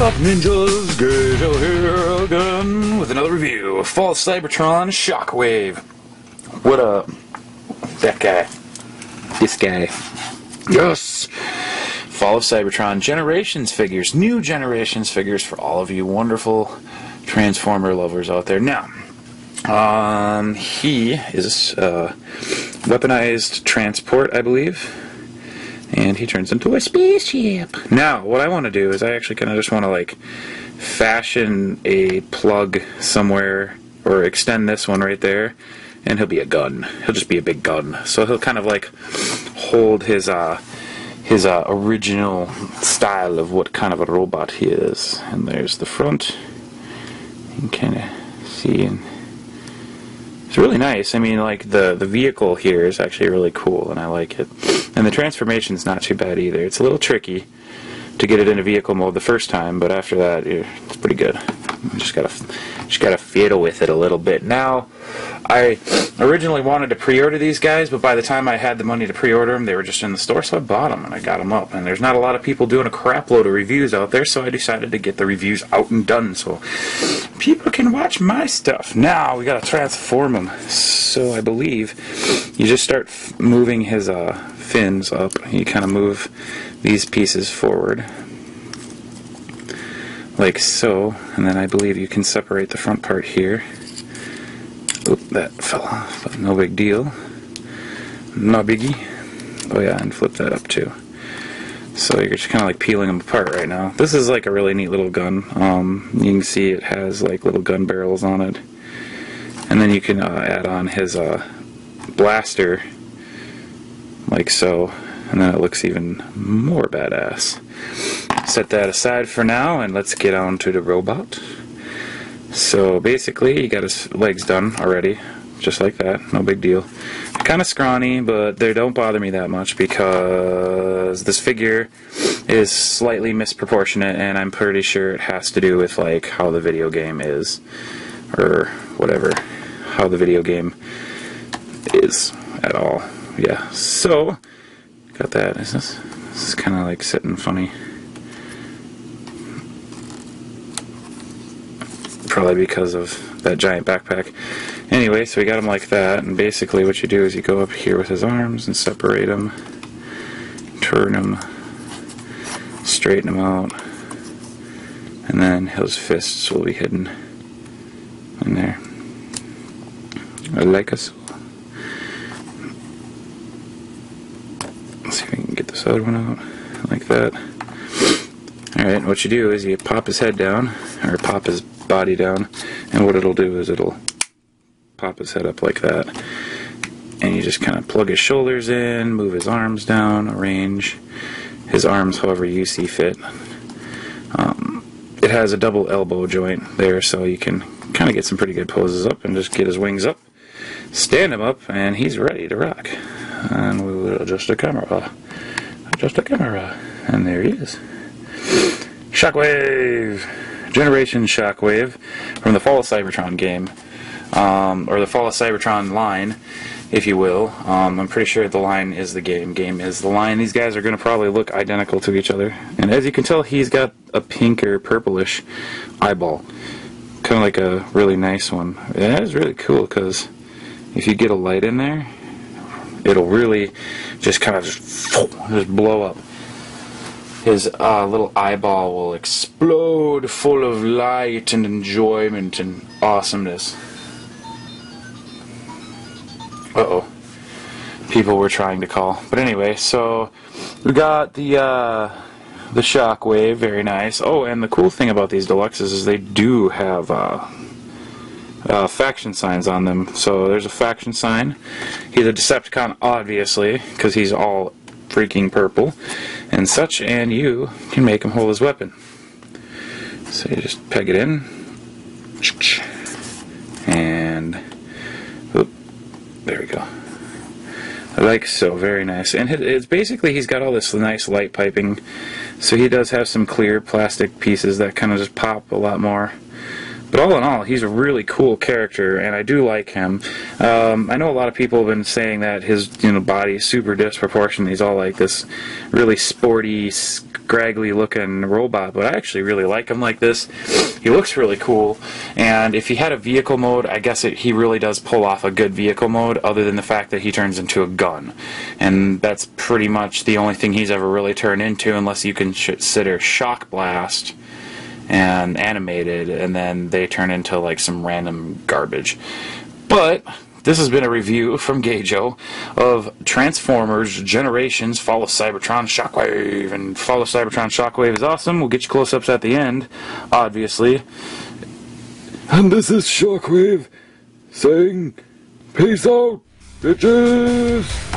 What up, ninjas? Gazel here again with another review of Fall of Cybertron Shockwave. What up? That guy. This guy. Yes! Fall of Cybertron Generations figures. New Generations figures for all of you wonderful Transformer lovers out there. Now, um, he is uh, weaponized transport, I believe and he turns into a spaceship. Now, what I want to do is I actually kind of just want to like fashion a plug somewhere or extend this one right there and he'll be a gun. He'll just be a big gun. So he'll kind of like hold his uh his uh, original style of what kind of a robot he is. And there's the front. You can kind of see and it's really nice. I mean, like the the vehicle here is actually really cool, and I like it. And the transformation's not too bad either. It's a little tricky to get it into vehicle mode the first time, but after that, it's pretty good. Just gotta just gotta fiddle with it a little bit. Now, I originally wanted to pre-order these guys, but by the time I had the money to pre-order them, they were just in the store, so I bought them and I got them up. And there's not a lot of people doing a crap load of reviews out there, so I decided to get the reviews out and done so people can watch my stuff. Now we gotta transform them. So I believe you just start moving his uh, fins up. You kind of move these pieces forward like so, and then I believe you can separate the front part here. Oop, that fell off, but no big deal. No biggie. Oh yeah, and flip that up too. So you're just kind of like peeling them apart right now. This is like a really neat little gun. Um, you can see it has like little gun barrels on it. And then you can uh, add on his uh, blaster like so. And then it looks even more badass. Set that aside for now and let's get on to the robot. So basically, he got his legs done already, just like that, no big deal. Kind of scrawny, but they don't bother me that much because this figure is slightly misproportionate, and I'm pretty sure it has to do with like how the video game is, or whatever, how the video game is at all. Yeah. So got that. Is this? This is kind of like sitting funny. probably because of that giant backpack. Anyway, so we got him like that, and basically what you do is you go up here with his arms and separate them, turn them, straighten them out, and then his fists will be hidden in there. Like us. Let's see if we can get this other one out, like that. Alright, what you do is you pop his head down, or pop his body down and what it'll do is it'll pop his head up like that. And you just kind of plug his shoulders in move his arms down arrange his arms however you see fit. Um, it has a double elbow joint there so you can kind of get some pretty good poses up and just get his wings up stand him up and he's ready to rock. And we will adjust the camera adjust the camera and there he is shockwave Generation Shockwave from the Fall of Cybertron game, um, or the Fall of Cybertron line, if you will. Um, I'm pretty sure the line is the game. Game is the line. These guys are going to probably look identical to each other. And as you can tell, he's got a pink or purplish eyeball. Kind of like a really nice one. That is really cool because if you get a light in there, it'll really just kind of just, just blow up his uh, little eyeball will explode full of light and enjoyment and awesomeness. Uh oh. People were trying to call. But anyway, so we got the uh, the shockwave, very nice. Oh, and the cool thing about these deluxes is they do have uh, uh, faction signs on them. So there's a faction sign. He's a Decepticon, obviously, because he's all freaking purple and such, and you can make him hold his weapon. So you just peg it in, and oop, there we go. I like so, very nice. And it's basically he's got all this nice light piping, so he does have some clear plastic pieces that kind of just pop a lot more but all in all, he's a really cool character, and I do like him. Um, I know a lot of people have been saying that his you know body is super disproportionate. He's all like this really sporty, scraggly looking robot, but I actually really like him like this. He looks really cool, and if he had a vehicle mode, I guess it, he really does pull off a good vehicle mode, other than the fact that he turns into a gun, and that's pretty much the only thing he's ever really turned into, unless you consider Shock Blast and animated, and then they turn into like some random garbage. But this has been a review from Gajo of Transformers Generations Fall of Cybertron Shockwave. And Fall of Cybertron Shockwave is awesome. We'll get you close ups at the end, obviously. And this is Shockwave saying, Peace out, bitches!